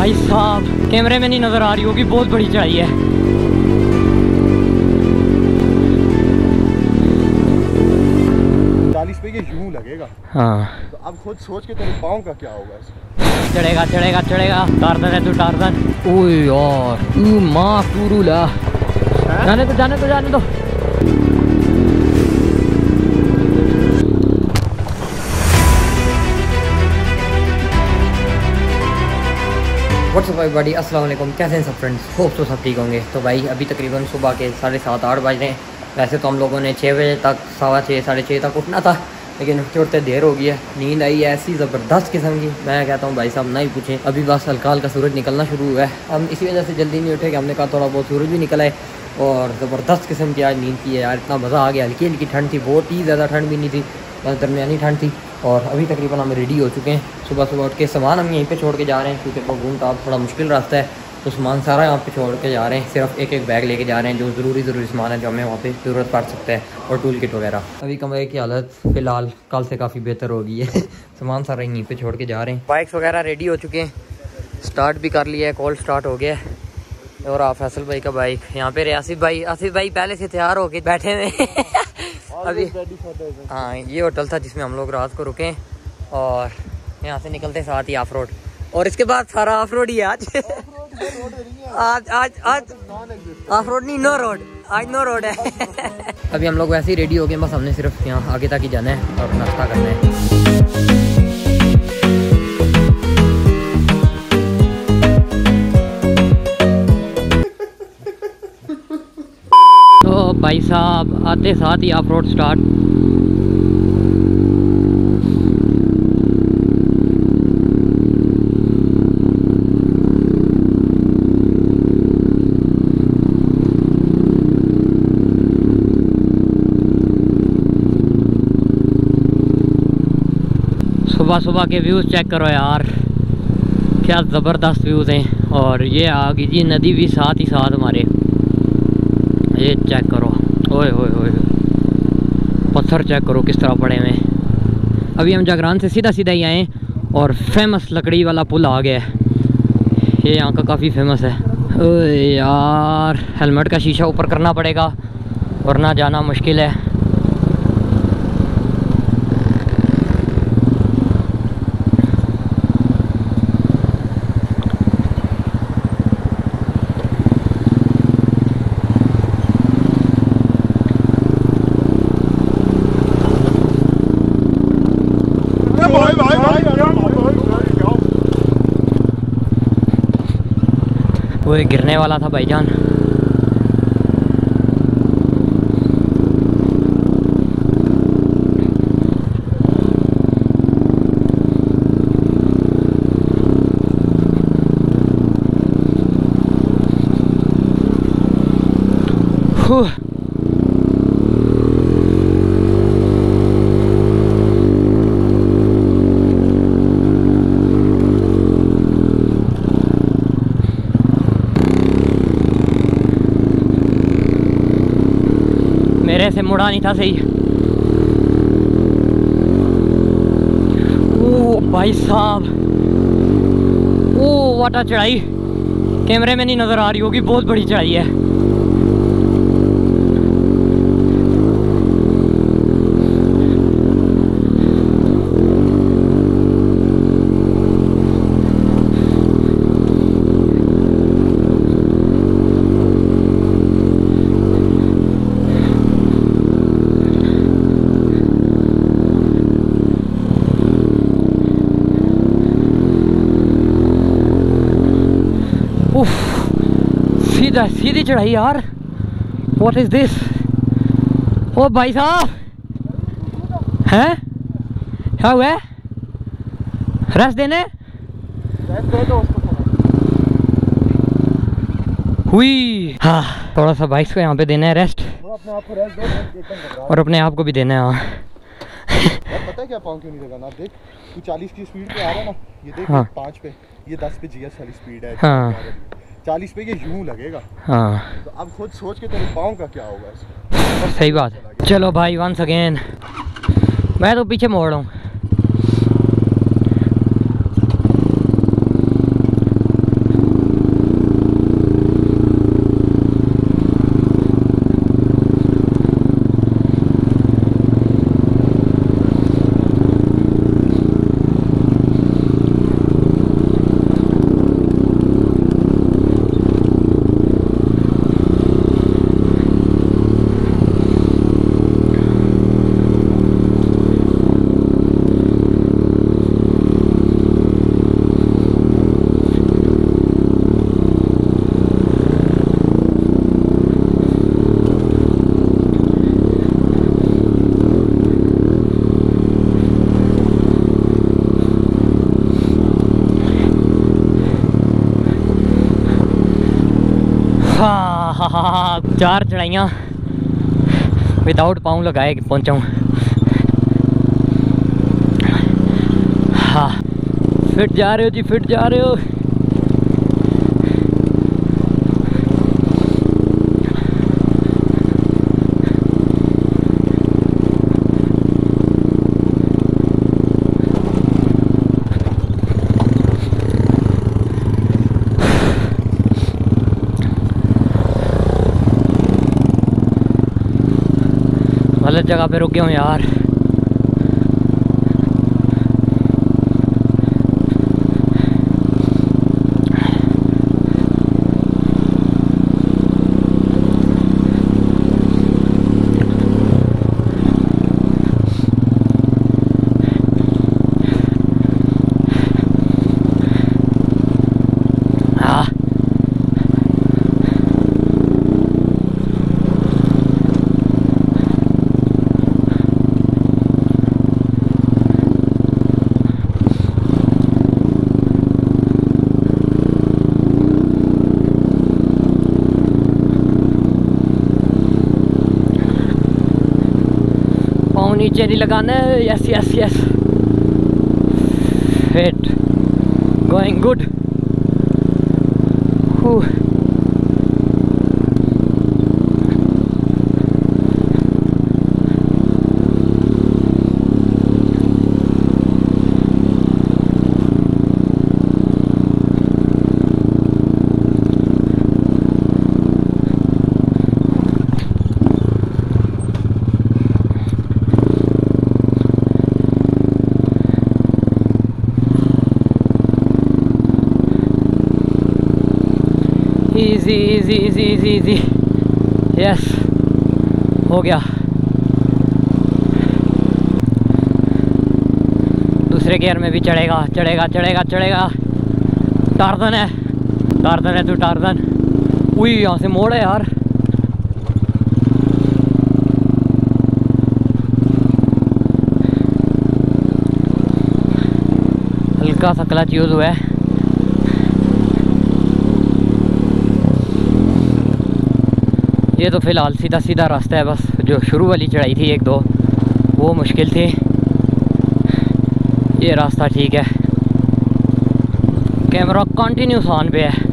भाई साहब कैमरे में नहीं नज़र आ रही होगी बहुत बड़ी चढ़ाई है चालीस पे ये यूँ लगेगा। हाँ। तो अब खुद सोच के तेरे पाँव का क्या होगा चढ़ेगा चढ़ेगा चढ़ेगा। टारदन है तू टारदन ओए यार तू माँ कुरुला जाने दो जाने दो जाने दो। व्हाट्सअप भाई अस्सलाम वालेकुम कैसे हैं सब फ्रेंड्स होप तो सब ठीक होंगे। तो भाई, अभी तकरीबन सुबह के साढ़े सात, आठ बज रहे हैं। वैसे तो हम लोगों ने छः बजे तक सवा छः साढ़े छः तक उठना था, लेकिन उठते उठते देर हो गई है। नींद आई है ऐसी ज़बरदस्त किस्म की। मैं कहता हूँ, भाई साहब, ना ही पूछें। अभी बस हल्का हल्का सूरज निकलना शुरू हुआ है। हम इसी वजह से जल्दी नहीं उठे कि हमने कहा थोड़ा बहुत सूरज भी निकला है। और ज़बरदस्त किस्म की आज नींद की है यार, इतना मज़ा आ गया। हल्की हल्की ठंड थी, बहुत ही ज़्यादा ठंड भी नहीं थी। बस दरमियानी ठंड थी। और अभी तकरीबन हम रेडी हो चुके हैं। सुबह सुबह उठ के सामान हम यहीं पे छोड़ के जा रहे हैं, क्योंकि बगून का थोड़ा मुश्किल रास्ता है। तो सामान सारा यहाँ पे छोड़ के जा रहे हैं, सिर्फ़ एक एक बैग लेके जा रहे हैं, जो ज़रूरी ज़रूरी सामान है जो हमें वहाँ पे ज़रूरत पड़ सकता है, और टूल किट वगैरह। अभी कमरे की हालत फ़िलहाल कल से काफ़ी बेहतर हो गई है। सामान सारा यहीं पे छोड़ के जा रहे हैं। बाइक्स वगैरह रेडी हो चुके हैं। स्टार्ट भी कर लिया है कॉल स्टार्ट हो गया है। और आप फैसल भाई का बाइक यहाँ पे आसिफ भाई आसिफ भाई पहले से तैयार हो के बैठे हुए अभी हाँ ये होटल था जिसमें हम लोग रात को रुके और यहाँ से निकलते साथ ही ऑफ़ रोड और इसके बाद सारा ऑफ़ रोड ही है आज। आज आज आज ऑफ़ रोड नहीं नो रोड आज नो रोड है। अभी हम लोग वैसे ही रेडी हो गए बस हमने सिर्फ़ यहाँ आगे तक ही जाना है और नाश्ता करना है। भाई साहब, आते साथ ही ऑफ़ रोड स्टार्ट सुबह सुबह के व्यूज़ चेक करो यार। क्या ज़बरदस्त व्यूज़ हैं। और ये आ गई जी, नदी भी साथ ही साथ हमारे। ये चेक करो। ओए ओए ओए पत्थर चेक करो किस तरह पड़े हुए अभी हम जागरान से सीधा सीधा ही आए और फ़ेमस लकड़ी वाला पुल आ गया है। ये यहाँ का काफ़ी फ़ेमस है। ओए यार हेलमेट का शीशा ऊपर करना पड़ेगा, वरना जाना मुश्किल है भाई भाई भाई क्या वो एक गिरने वाला था भाईजान। से मुड़ा नहीं था सही ओ भाई साहब ओ वाटा चढ़ाई कैमरे में नहीं नज़र आ रही होगी बहुत बड़ी चढ़ाई है सीधा सीधी चढ़ाई यार। व्हाट इज़ दिस ओ भाई साहब। हैं? क्या हुआ? रस देने? हुई। हाँ थोड़ा सा बाइक्स को यहाँ पे देना है रेस्ट अपने आप को रेस्ट दो और अपने आप को भी देना है हाँ। पता है क्या पाँव क्यों नहीं लगा ना देख तू चालीस की स्पीड पे आ रहा है ना ये देख हाँ। पाँच पे ये दस पे जीएस वाली स्पीड है। हाँ। चालीस पे ये यूँ लगेगा। हाँ। तो अब खुद सोच के तेरे पाँव का क्या होगा सही बात। है चलो भाई वंस अगेन मैं तो पीछे मोड़ रहा हूँ। चार चढ़ाइया। विदाउट पाँव लगाए पहुंचाऊ। पहुँचा हाँ। फिट जा रहे हो जी, फिट जा रहे हो। गलत जगह पे रुके हूँ यार हाँ नहीं लगाना है। Yes yes yes fit going good easy easy easy easy yes हो गया। दूसरे गियर में भी चढ़ेगा चढ़ेगा चढ़ेगा चढ़ेगा। टार्जन है। टार्जन है तू टार्जन उई, यहाँ से मोड़ है यार। हल्का सा क्लच यूज़ हुआ है। ये तो फ़िलहाल सीधा सीधा रास्ता है बस। जो शुरू वाली चढ़ाई थी एक दो, वो मुश्किल थी। ये रास्ता ठीक है। कैमरा कंटिन्यूस ऑन पे है।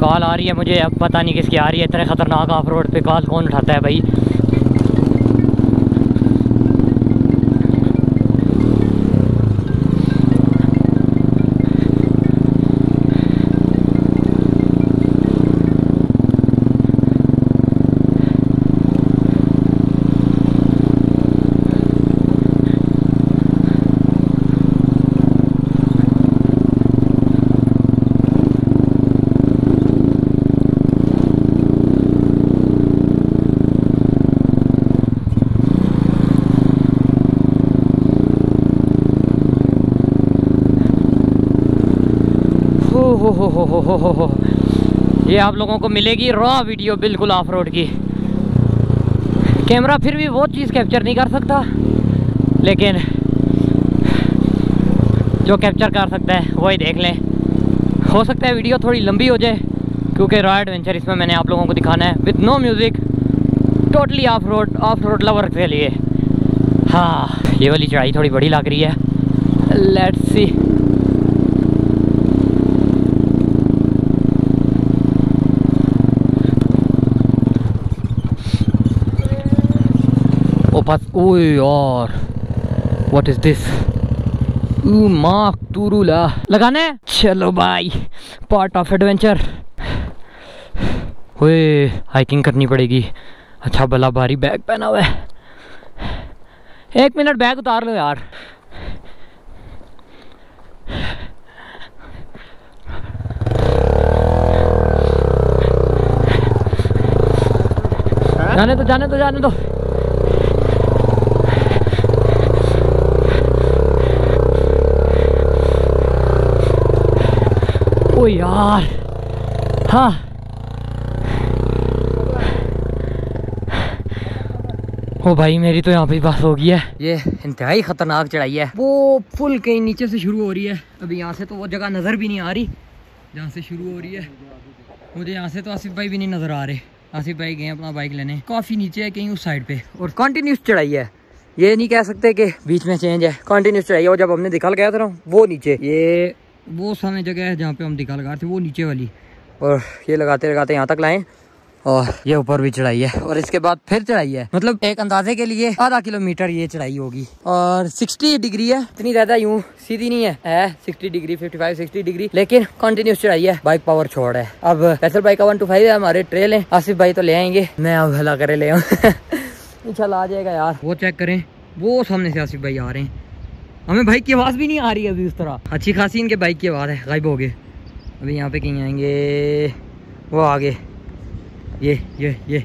कॉल आ रही है मुझे, अब पता नहीं किसकी आ रही है। इतने ख़तरनाक ऑफ़ रोड पे कॉल कौन उठाता है भाई हो हो हो हो हो। ये आप लोगों को मिलेगी रॉ वीडियो बिल्कुल ऑफ़ रोड की। कैमरा फिर भी वो चीज़ कैप्चर नहीं कर सकता। लेकिन जो कैप्चर कर सकता है, वही देख लें। हो सकता है वीडियो थोड़ी लंबी हो जाए, क्योंकि रॉ एडवेंचर इसमें मैंने आप लोगों को दिखाना है। With no music totally off road off road lover के लिए। हाँ ये वाली चढ़ाई थोड़ी बड़ी लग रही है। लेट्स सी पास ओए यार व्हाट इज़ दिस तुरुला लगाना चलो भाई पार्ट ऑफ़ एडवेंचर ओए हाइकिंग करनी पड़ेगी अच्छा भला भारी बैग पहना हुआ है एक मिनट बैग उतार लो यार जाने दो जाने दो जाने दो ओ यार। हाँ। ओ भाई मेरी तो यहाँ पे बस हो गई है। ये इंतहाई खतरनाक चढ़ाई है। वो फुल कहीं नीचे से शुरू हो रही है। अभी यहाँ से तो वो जगह नज़र भी नहीं आ रही जहाँ से शुरू हो रही है। मुझे यहाँ से तो आसिफ भाई भी नहीं नज़र आ रहे। आसिफ भाई गए अपना बाइक लेने। काफ़ी नीचे है कहीं उस साइड पे। और कंटिन्यूस चढ़ाई है। ये नहीं कह सकते कि बीच में चेंज है। कंटिन्यूस चढ़ाई है। और जब हमने दिखा लगाया था ना वो नीचे। ये वो सामने जगह है जहाँ पे हम दिखा लगा थे वो नीचे वाली। और ये लगाते लगाते यहाँ तक लाए। और ये ऊपर भी चढ़ाई है और इसके बाद फिर चढ़ाई है। मतलब एक अंदाजे के लिए आधा किलोमीटर ये चढ़ाई होगी। और 60 डिग्री है इतनी ज़्यादा यूँ सीधी नहीं है। है 60 डिग्री 55 60 डिग्री लेकिन कंटिन्यूस चढ़ाई है। बाइक पावर छोड़ है। अब पैसल बाइक का वन टू फाइव है हमारे ट्रेल है। आसिफ भाई तो ले आएँगे। मैं अब भला करे ले आऊँ। इंशाल्लाह आ जाएगा यार। वो चेक करें। वो सामने से आसिफ भाई आ रहे हैं। हमें बाइक की आवाज़ भी नहीं आ रही है अभी उस तरह। अच्छी खासी इनके बाइक की आवाज़ है, गायब हो गए। अभी यहाँ पे कहीं आएँगे, वो आगे। ये ये ये।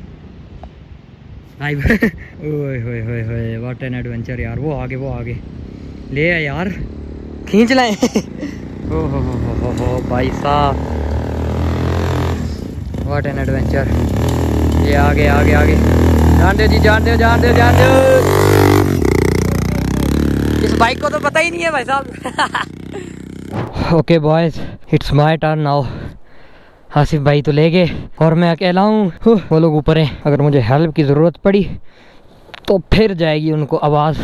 गायब ओए, होए एन एडवेंचर यार, वो आगे वो आगे। ले आ यार। खींच लाए ओ हो भाई साहब। वाट एन एडवेंचर ये आगे आगे आगे। जान दो जी, जान दो जान दो, जान बाइक को तो पता ही नहीं है भाई साहब। Okay boys it's my turn now Asif भाई तो ले गए और मैं अकेला हूँ। वो लोग ऊपर हैं। अगर मुझे हेल्प की ज़रूरत पड़ी तो फिर जाएगी उनको आवाज़।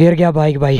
गिर गया बाइक भाई